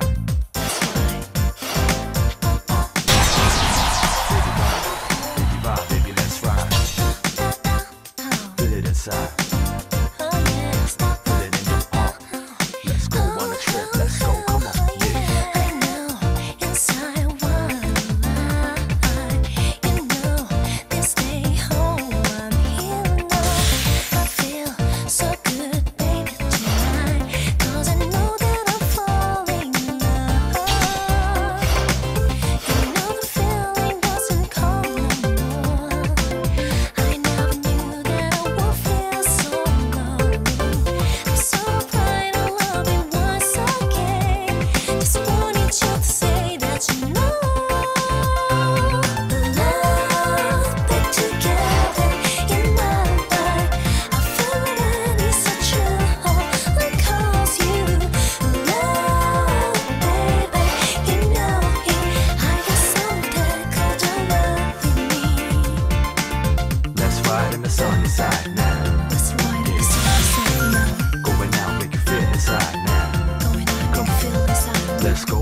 Terra. on the sunny side now. That's right, yeah. it's on now. Going out, make you feel inside now. Going out, Come feel inside. Let's go.